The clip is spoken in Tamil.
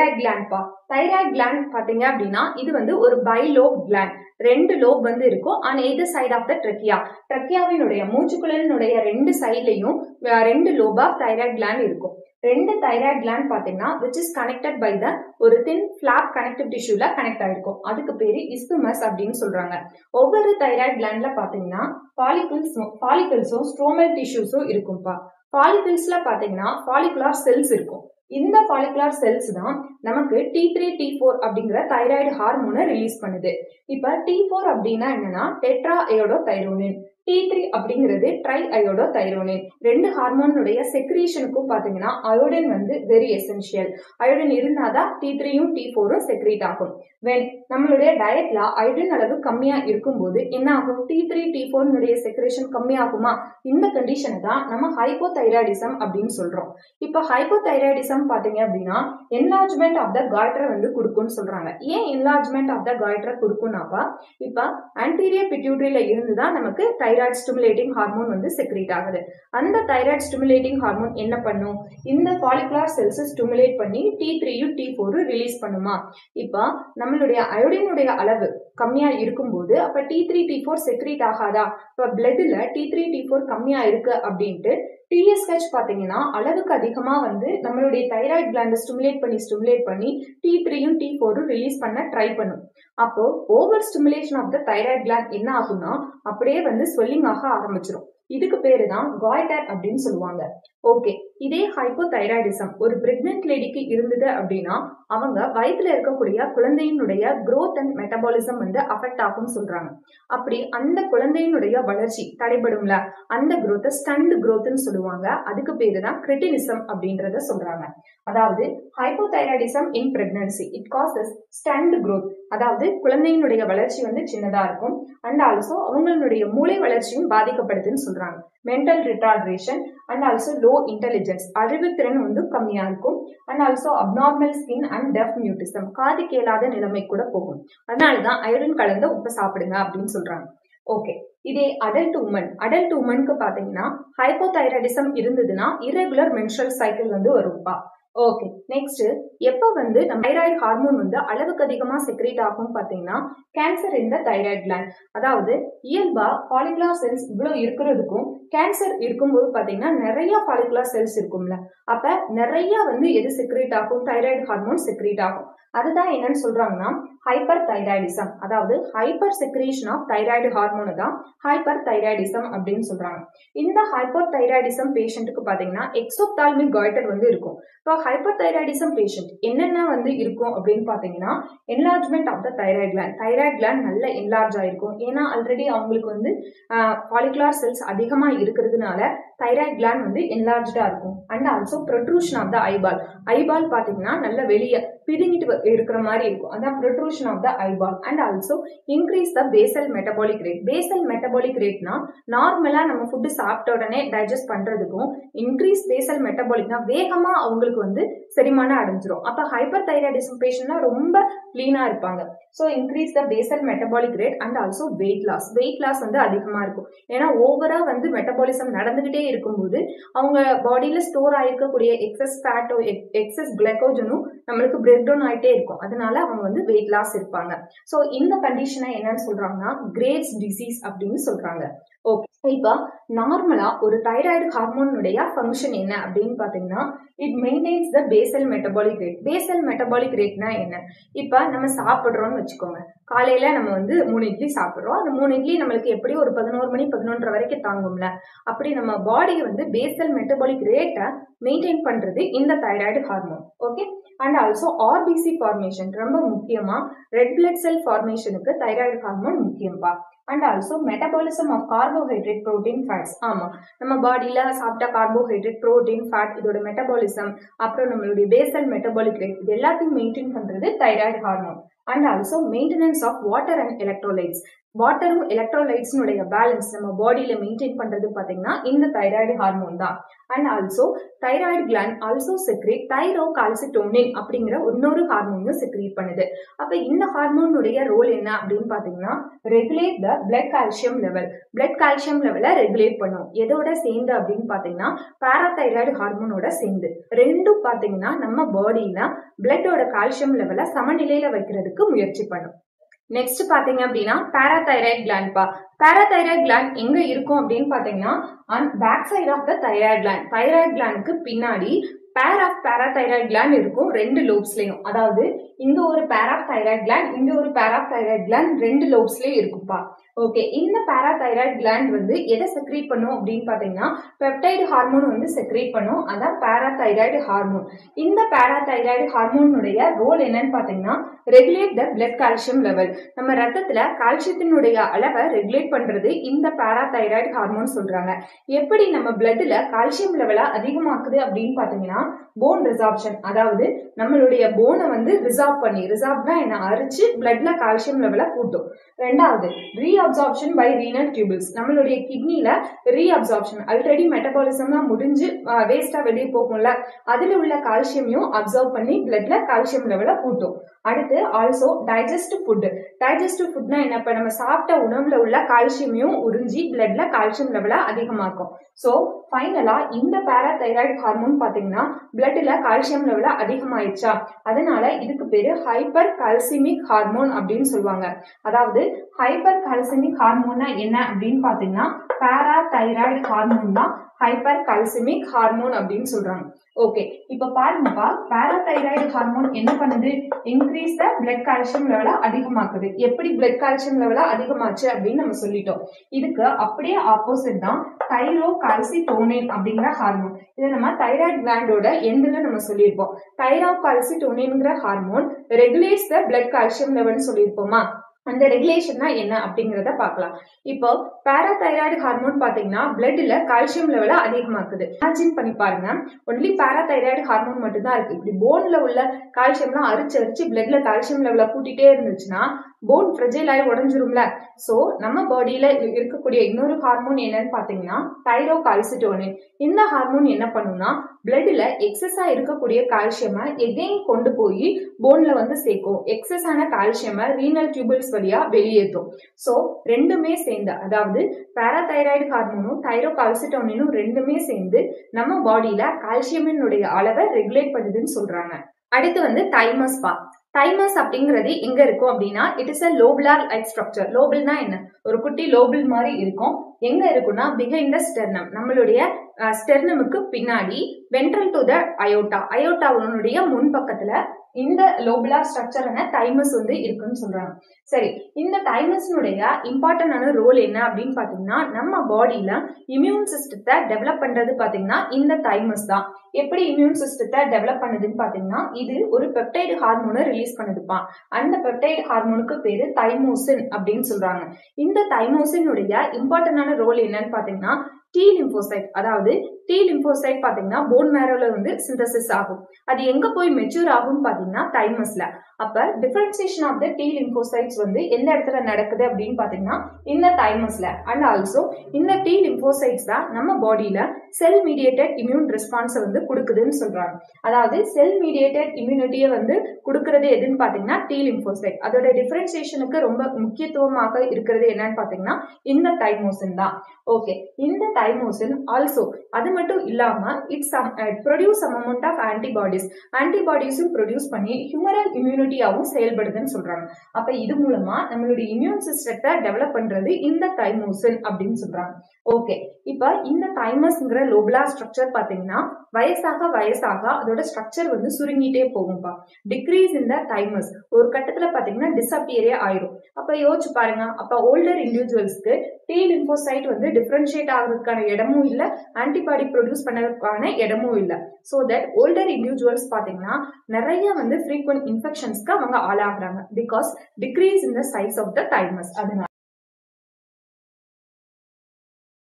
தைராய்ட் கிளாண்ட்பா தைராய்ட் கிளாண்ட் பாத்தீங்க அப்படின்னா இது வந்து ஒரு பைலோப் கிளாண்ட் ரெண்டு லோப் வந்து இருக்கும். On either side of the trachea ட்ரெக்கியாவினுடைய மூச்சுக்குழலினுடைய ரெண்டு சைட்லையும் ரெண்டு லோப் ஆஃப் தைராய்ட் கிளாண்ட் இருக்கும். ரெண்டு தைராய்ட் கிளாண்ட் பாத்தீங்கன்னா which is connected by the ஒரு தின் பிளாப் கனெக்டிவ் டிஷ்யூல கனெக்ட் ஆயிருக்கும். அதுக்கு பேரு இஸ்துமஸ் அப்படின்னு சொல்றாங்க. ஒவ்வொரு தைராய்ட் கிளாண்ட்ல பாத்தீங்கன்னா பாலிகிள்ஸ் பாலிகிள்ஸும் ஸ்ட்ரோமல் டிஷ்யூஸும் இருக்கும்பா. பாலிகிள்ஸ்ல பாத்தீங்கன்னா பாலிகுலார் செல்ஸ் இருக்கும். இந்த ஃபாலிகுலார் செல்ஸ் தான் நமக்கு டி த்ரீ டி ஃபோர் அப்படிங்கிற தைராய்டு ஹார்மோனை ரிலீஸ் பண்ணுது. இப்ப டி ஃபோர் அப்படின்னா என்னன்னா டெட்ரா அயோடோ தைரோனின் டி த்ரீ அப்படிங்கிறது ட்ரை அயோடோ தைரோனின் ரெண்டு ஹார்மோனுடைய செக்ரீஷனுக்கும் பாத்தீங்கன்னா அயோடின் வந்து வெரி எசென்ஷியல் அயோடின் இருந்தாதான் டி த்ரீயும் டி ஃபோரும் செக்ரீட் ஆகும். வென் நம்மளுடைய டயட்ல அயோடின் அளவு கம்மியா இருக்கும்போது என்ன ஆகும் டி த்ரீ டி ஃபோர்னுடைய செக்ரேஷன் கம்மியாகுமா? இந்த கண்டிஷனை தான் நம்ம ஹைப்போ தைராய்டிசம் அப்படின்னு சொல்றோம். இப்போ ஹைப்போ தைராய்டிசம் பாத்தீங்க அப்படின்னா என்லார்ஜ்மெண்ட் ஆஃப் த காய்டரை வந்து கொடுக்கும்னு சொல்றாங்க. ஏன் என்லார்ஜ்மெண்ட் ஆஃப் த காய்டரை கொடுக்கும்னாப்பா இப்போ ஆன்டீரியர் பிட்யூட்ரியில இருந்து தான் நமக்கு தைராய்டு ஸ்டிமுலேட்டிங் ஹார்மோன் வந்து செக்ரேட் ஆகுது. அந்த தைராய்டு ஸ்டிமுலேட்டிங் ஹார்மோன் என்ன பண்ணும்? இந்த ஃபாலிகுலார் செல்ஸை ஸ்டிமுலேட் பண்ணி டி த்ரீயும் டி ஃபோரும் ரிலீஸ் பண்ணுமா? இப்போ நம்மளுடைய அயோடினுடைய அளவு கம்மியா இருக்கும்போது அப்ப T three T four secrete ஆகாதா? இப்ப பிளட்ல டி த்ரீ டி ஃபோர் கம்மியா இருக்கு அப்படின்ட்டு டிஎஸ்ஹெச் பார்த்தீங்கன்னா அளவுக்கு அதிகமாக வந்து நம்மளுடைய தைராய்டு கிளாண்டை ஸ்டிமுலேட் பண்ணி ஸ்டிமுலேட் பண்ணி டி த்ரீயும் டி ஃபோரும் ரிலீஸ் பண்ண ட்ரை பண்ணும். அப்போ over stimulation of the thyroid gland என்ன ஆகும்னா அப்படியே வந்து ஸ்வெல்லிங் ஆக ஆரம்பிச்சிடும் இதுக்கு பேரு தான் காய்டர் அப்படின்னு சொல்லுவாங்க. ஓகே இதே ஹைப்போதைராய்டிசம் ஒரு பிரெக்னென்ட் லேடிக்கு இருந்தது அப்படின்னா அவங்க வயிற்றுல இருக்கக்கூடிய குழந்தையினுடைய குரோத் அண்ட் மெட்டபாலிசம் வந்து அஃபெக்ட் ஆகும்னு சொல்றாங்க. அப்படி அந்த குழந்தையினுடைய வளர்ச்சி தடைபடும்ல அந்த குரோத்தை ஸ்டண்ட் growthன்னு சொல்லுவாங்க. அதுக்கு பேரு தான் கிரிட்டினிசம் அப்படின்றத சொல்றாங்க. அதாவது hypothyroidism in pregnancy it causes stunt growth அதாவது குழந்தையினுடைய வளர்ச்சி வந்து சின்னதா இருக்கும். அண்ட் ஆல்சோ அவங்களுடைய மூளை வளர்ச்சியும் பாதிக்கப்படுதுன்னு சொல்றாங்க. Mental retardation and also low intelligence அறிவுத்திறன் வந்து கம்மியா இருக்கும். And also abnormal skin and deaf mutism காது கேளாத நிலைமை கூட போகும். அதனாலதான் அயரன் கலந்த உப்பு சாப்பிடுங்க அப்படின்னு சொல்றாங்க. ஓகே இதே அடல்ட் உமன் அடல்ட் உமனுக்கு பாத்தீங்கன்னா ஹைப்போதைராய்டிசம் இருந்ததுன்னா இரகுலர் மென்ஸ்ட்ரல் சைக்கிள் வந்து வரும்பா ஓகே நெக்ஸ்ட் எப்போ வந்து நம்ம தைராய்டு ஹார்மோன் வந்து அளவுக்கு அதிகமா செக்ரேட் ஆகும் பாத்தீங்கன்னா கேன்சர் இந்த தைராய்டு கிளாண்ட் அதாவது இயல்பா ஃபாலிகுலார் செல்ஸ் இவ்வளவு இருக்கிறதுக்கும் கேன்சர் இருக்கும்போது பாத்தீங்கன்னா நிறைய ஃபாலிகுலார் செல்ஸ் இருக்கும்ல. அப்ப நிறைய வந்து எது செக்ரேட் ஆகும்? தைராய்டு ஹார்மோன் செக்ரேட் ஆகும். அதுதான் என்னன்னு சொல்றாங்கன்னா ஹைப்பர் தைராய்டிசம் அதாவது hyper secretion of thyroid hormone தான் ஹைப்பர் தைராய்டிசம் அப்படின்னு சொல்றாங்க. இந்த ஹைப்பர் தைராய்டிசம் பேஷண்ட்டுக்கு பாத்தீங்கன்னா எக்ஸோப்தால்மிக் காய்டர் வந்து இருக்கும். இப்போ ஹைப்பர் தைராய்டிசம் பேஷண்ட் என்னென்ன வந்து இருக்கும் அப்படின்னு பாத்தீங்கன்னா enlargement of the thyroid gland thyroid gland நல்ல என்லார்ஜ் ஆயிருக்கும். ஏன்னா ஆல்ரெடி அவங்களுக்கு வந்து பாலிகுலார் செல்ஸ் அதிகமா இருக்கிறதுனால தைராய்டு கிளாண்ட் வந்து என்லார்ஜா இருக்கும். And also protrusion of the eyeball eyeball பாத்தீங்கன்னா நல்ல வெளியே பிதுங்கிட்டு இருக்கிற மாதிரி இருக்கும். அதான் protrusion of the eyeball and also increase the basal metabolic rate basal metabolic ரேட்னா நார்மலா நம்ம ஃபுட்டு சாப்பிட்ட உடனே டைஜஸ்ட் பண்றதுக்கும் இன்க்ரீஸ் பேசல் மெட்டபாலிக்னா வேகமா அவங்களுக்கு வந்து செரிமானம் அடைஞ்சிரும். அப்ப ஹைப்பர் தைராய்டிசம் பேஷண்ட்னா ரொம்ப லீனா இருப்பாங்க. So increase the basal metabolic rate and also weight loss weight loss வந்து அதிகமா இருக்கும். ஏன்னா ஓவரா வந்து மெட்டபாலிசம் நடந்துகிட்டே இருக்கும்போது அவங்க பாடியில ஸ்டோர் ஆயிருக்கக்கூடிய எக்ஸஸ் ஃபேட்டோ எக்ஸஸ் கிளைக்கோஜனும் நம்மளுக்கு பிரேக் டவுன் ஆயிட்டே இருக்கும். அதனால அவங்க வந்து வெயிட் லாஸ் இருப்பாங்க. சோ இந்த கண்டிஷனை என்னன்னு சொல்றாங்கன்னா கிரேட்ஸ் டிசீஸ் அப்படின்னு சொல்றாங்க. ஓகே இப்போ நார்மலா ஒரு தைராய்டு ஹார்மோனுடைய ஃபங்க்ஷன் என்ன அப்படின்னு பாத்தீங்கன்னா it maintains the basal metabolic rate basal metabolic ரேட்னா என்ன? இப்போ நம்ம சாப்பிட்றோம்னு வச்சுக்கோங்க. காலையில நம்ம வந்து மூணு இட்லி சாப்பிட்றோம். அந்த மூணு இட்லி நம்மளுக்கு எப்படி ஒரு பதினோரு மணி பதினொன்றரை வரைக்கும் தாங்கும்ல. அப்படி நம்ம பாடியை வந்து பேசல் மெட்டபாலிக் ரேட்டை மெயின்டைன் பண்றது இந்த thyroid hormone okay and also RBC formation ரொம்ப முக்கியமா ரெட் பிளட் செல் ஃபார்மேஷனுக்கு thyroid hormone முக்கியம்பா. And also metabolism of carbohydrate protein fats ஆமா நம்ம பாடியில சாப்பிட்ட கார்போஹைட்ரேட் ப்ரோட்டீன் ஃபேட் இதோட மெட்டபாலிசம் அப்புறம் நம்மளுடைய பேசல் மெட்டபாலிக் ரேட் இது எல்லாத்தையும் மெயின்டைன் பண்றது thyroid hormone and also maintenance of water and electrolytes வாட்டரும் எலக்ட்ரோலைட்ஸ்னுடைய பேலன்ஸ் நம்ம பாடியில மெயின்டைன் பண்றது பாத்தீங்கன்னா இந்த தைராய்டு ஹார்மோன் தான். And also thyroid gland also secrete thyrocalcitonin அப்படிங்கிற இன்னொரு ஹார்மோனையும் செக்ரேட் பண்ணுது. அப்ப இந்த ஹார்மோனுடைய ரோல் என்ன அப்படின்னு பாத்தீங்கன்னா regulate the blood calcium level blood calcium லெவலை ரெகுலேட் பண்ணும். எதோட சேர்ந்து அப்படின்னு பாத்தீங்கன்னா பாராதைராய்டு ஹார்மோனோட சேர்ந்து. ரெண்டும் பாத்தீங்கன்னா நம்ம பாடியில பிளட்டோட கால்சியம் லெவலை சமநிலையில வைக்கிறதுக்கு முயற்சி பண்ணும். நெக்ஸ்ட் பாத்தீங்க அப்படின்னா பேராதைராய்ட் கிளாண்ட்பா பாராதைராய்டு கிளாண்ட் எங்க இருக்கும் அப்படின்னு பாத்தீங்கன்னா on back side of the thyroid gland thyroid கிளாண்டுக்கு பின்னாடி பேர் ஆஃப் பாராதைராய்டு கிளாண்ட் இருக்கும் ரெண்டு லோப்ஸ்லயும் அதாவது இங்க ஒரு பேர் ஆஃப் தைராய்டு கிளாண்ட் இங்க ஒரு பேர் ஆஃப் தைராய்டு கிளாண்ட் ரெண்டு லோப்ஸ்லயும் இருக்கும்பா. ஓகே இந்த பாராதைராய்டு கிளாண்ட் வந்து எதை செக்ரேட் பண்ணும் அப்படின்னு பாத்தீங்கன்னா பெப்டைடு ஹார்மோன் வந்து செக்ரேட் பண்ணும். அதான் பாராதைராய்டு ஹார்மோன் இந்த பாராதைராய்டு ஹார்மோனுடைய ரோல் என்னன்னு பாத்தீங்கன்னா regulate the blood calcium level நம்ம ரத்தத்துல கால்சியத்தினுடைய அளவை ரெகுலேட் பண்றது இந்த பாராதைராய்டு ஹார்மோன் சொல்றாங்க. எப்படி நம்ம பிளட்ல கால்சியம் லெவலை அதிகமாக்குது அப்படின்னு பாத்தீங்கன்னா போன் ரிசார்ப்ஷன் அதாவது நம்மளுடைய போனை வந்து ரிசார்வ் பண்ணி ரிசார்வ்னா என்ன? அரிச்சு பிளட்ல கால்சியம் லெவலை கூட்டும். ரெண்டாவது re reabsorption by renal tubules நம்மளுடைய கிட்னில ரீஅப்சார்ப்ஷன் ஆல்ரெடி மெட்டபாலிசம்லாம் முடிஞ்சு வேஸ்டா வெளியே போகும்ல. அதுல உள்ள கால்சியமையும் அப்சர்வ் பண்ணி பிளட்ல கால்சியம் லெவலை கூட்டும். அடுத்து ஆல்சோ டைஜஸ்ட் ஃபுட் டைஜஸ்ட் ஃபுட்னா என்ன? இப்போ நம்ம சாப்பிட்ட உணவுல உள்ள கால்சியமையும் உறிஞ்சி பிளட்ல கால்சியம் லெவலை அதிகமாக்கும். ஸோ ஃபைனலா இந்த பேராதைராய்டு ஹார்மோன் பாத்தீங்கன்னா பிளட்ல கால்சியம் லெவல அதிகமாயிடுச்சா அதனால இதுக்கு பேரு ஹைப்பர் கால்சிமிக் ஹார்மோன் அப்படின்னு சொல்லுவாங்க. அதாவது ஹைப்பர் கால்சிமிக் ஹார்மோன்னா என்ன அப்படின்னு பாத்தீங்கன்னா பேராதைராய்டு ஹார்மோன் தான் ஹைப்பர் கால்சிமிக் ஹார்மோன் அப்படின்னு சொல்றாங்க. ஓகே இப்ப பாருங்கப்பா பாராதைராய்டு ஹார்மோன் என்ன பண்ணுது? இன்க்ரீஸ் த பிளட் கால்சியம் லெவலை அதிகமாக்குது. எப்படி பிளட் கால்சியம் லெவலை அதிகமாச்சு அப்படின்னு நம்ம சொல்லிட்டோம். இதுக்கு அப்படியே ஆப்போசிட் தான் தைரோ கால்சிட்டோனின் அப்படிங்கிற ஹார்மோன் இதை நம்ம தைராய்டு கிளாண்டோட எண்டில் நம்ம சொல்லியிருப்போம். தைரோ டோனேன்கிற hormone regulates the blood calcium லெவல்னு சொல்லியிருப்போமா? அந்த ரெகுலேஷன்னா என்ன அப்படிங்கிறத பார்க்கலாம். இப்போ பாராதைராய்டு ஹார்மோன் பாத்தீங்கன்னா பிளட்ல கால்சியம் லெவல அதிகமாக்குது. இமேஜின் பண்ணி பாருங்க. ஒன்லி பாராதைராய்டு ஹார்மோன் மட்டும் தான் இருக்கு. இப்படி போன்ல உள்ள கால்சியம்லாம் அரிச்சு அரிச்சு பிளட்ல கால்சியம் லெவல கூட்டிட்டே இருந்துச்சுன்னா போன் ஃப்ரெஜைல் ஆகி உடஞ்சிரும்ல. ஸோ நம்ம பாடியில இருக்கக்கூடிய இன்னொரு ஹார்மோன் என்னன்னு பாத்தீங்கன்னா தைரோ கால்சிட்டோனின் இந்த ஹார்மோன் என்ன பண்ணும்னா பிளட்ல எக்ஸஸா இருக்கக்கூடிய கால்சியமை எகெயின் கொண்டு போய் போன்ல வந்து சேர்க்கும். எக்ஸஸ் ஆன கால்சியமை ரீனல் டியூபிள்ஸ் வழியா வெளியேற்றும். ஸோ ரெண்டுமே சேர்ந்து அதாவது பாராதைராய்டு ஹார்மோனும் தைரோகால்சிட்டோனினும் ரெண்டுமே சேர்ந்து நம்ம பாடியில கால்சியமினுடைய அளவை ரெகுலேட் பண்ணுதுன்னு சொல்றாங்க. அடுத்து வந்து தைமஸ் பா. தைமஸ் அப்படிங்கிறது எங்க இருக்கும் அப்படின்னா it is a lobular like structure லோபிள்னா என்ன? ஒரு குட்டி லோபிள் மாதிரி இருக்கும். எங்க இருக்குன்னா பிஹைண்ட் த ஸ்டெர்னம் நம்மளுடைய ஸ்டெர்னமுக்கு பின்னாடி வென்ட்ரல் டு த அயோட்டா அயோட்டாவுடைய முன்பக்கத்துல இந்த லோபுலார் ஸ்ட்ரக்சரான தைமஸ் வந்து இருக்குன்னு சொல்றாங்க. சரி இந்த தைமஸ்னுடைய இம்பார்ட்டன்டான ரோல் என்ன அப்படின்னு பாத்தீங்கன்னா நம்ம பாடியில இம்யூன் சிஸ்டத்தை டெவலப் பண்றது பாத்தீங்கன்னா இந்த தைமஸ் தான். எப்படி இம்யூன் சிஸ்டத்தை டெவலப் பண்ணுதுன்னு பாத்தீங்கன்னா இது ஒரு பெப்டைடு ஹார்மோனை ரிலீஸ் பண்ணுதுப்பான் அந்த பெப்டைடு ஹார்மோனுக்கு பேரு தைமோசின் அப்படின்னு சொல்றாங்க. இந்த தைமோசினுடைய இம்பார்ட்டன்டான ரோல் என்னன்னு பாத்தீங்கன்னா டி லிம்போசைட் அதாவது டி லிம்போசைட் பாத்தீங்கன்னா போன் மேரோல வந்து சிந்தசிஸ் ஆகும். அது எங்க போய் மெச்சூர் ஆகும் பாத்தீங்கன்னா தைமஸ்ல அப்ப differentiation of the T lymphocytes வந்து எந்த இடத்துல நடக்குது அப்படின்னு பாத்தீங்கன்னா இந்த தைமஸ்ல அண்ட் ஆல்சோ இந்த டி லிம்போசைட்ஸ் தான் நம்ம பாடியில செல் மீடியேட்டட் இம்யூன் ரெஸ்பான்ஸ் வந்து கொடுக்குதுன்னு சொல்றாங்க. அதாவது செல் மீடியேட்டட் இம்யூனிட்டியை வந்து கொடுக்கறது எதுன்னு பாத்தீங்கன்னா டி லிம்போசைட் அதோட டிஃபரன்சியேஷனுக்கு ரொம்ப முக்கியத்துவமாக இருக்கிறது என்னன்னு பாத்தீங்கன்னா இந்த தைமோசின் தான். ஓகே இந்த தைமோசின் ஆல்சோ அது மட்டும் இல்லாம it's produce some amount of antibodies ஆன்டிபாடிஸும் produce பண்ணி ஹியூமரல் இம்யூனிட்டியாவும் செயல்படுதுன்னு சொல்றாங்க. அப்ப இது மூலமா நம்மளுடைய இம்யூன் சிஸ்டத்தை டெவலப் பண்றது இந்த தைமோசின் அப்படின்னு சொல்றாங்க. ஓகே இப்ப இந்த தைமஸ்ங்கிற லோபலா ஸ்ட்ரக்சர் பாத்தீங்கன்னா வயசாக வயசாக அதோட ஸ்ட்ரக்சர் வந்து சுருங்கிட்டே போகும்பா. டிக்ரீஸ் இந்த தைமஸ் ஒரு கட்டத்துல பாத்தீங்கன்னா டிசப்பியரே ஆயிரும். அப்ப யோசிச்சு பாருங்க. அப்ப ஓல்டர் இண்டிவிஜுவல்ஸ்க்கு டி லிம்போசைட் வந்து டிஃபரன்ஷியேட் ஆகுறதுக்கான இடமும் இல்ல. ஆன்டிபாடி ப்ரொடியூஸ் பண்ணதுக்கான இடமும் இல்ல. ஸோ தட் ஓல்டர் இண்டிவிஜுவல்ஸ் பாத்தீங்கன்னா நிறைய வந்து ஃப்ரீக்வெண்ட் இன்ஃபெக்ஷன்ஸ்க்கு அவங்க ஆளாகிறாங்க. Because decrease in the size of the thymus அதனால